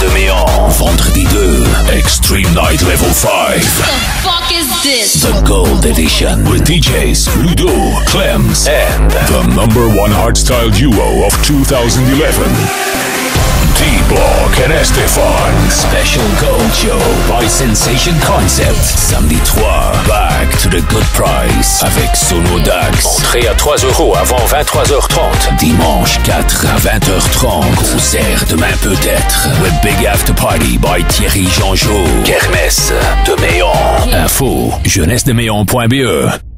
de Méan. Vendredi 2, Xtreme Night Level 5. The fuck is this? The Gold Edition with DJs Ludo, Clems, and the number one hardstyle duo of 2011. D-Block and S-te-Fan. Special Gold Show by Sensation Concept. Samedi 3, back to the good price avec Sonodax. Entrée à 3 euros avant 23h30. Dimanche 4 à 20h30. Concert demain peut-être. With Big After Party by Thierry Jeanjot. Kermesse de Méon. Info, jeunesse de.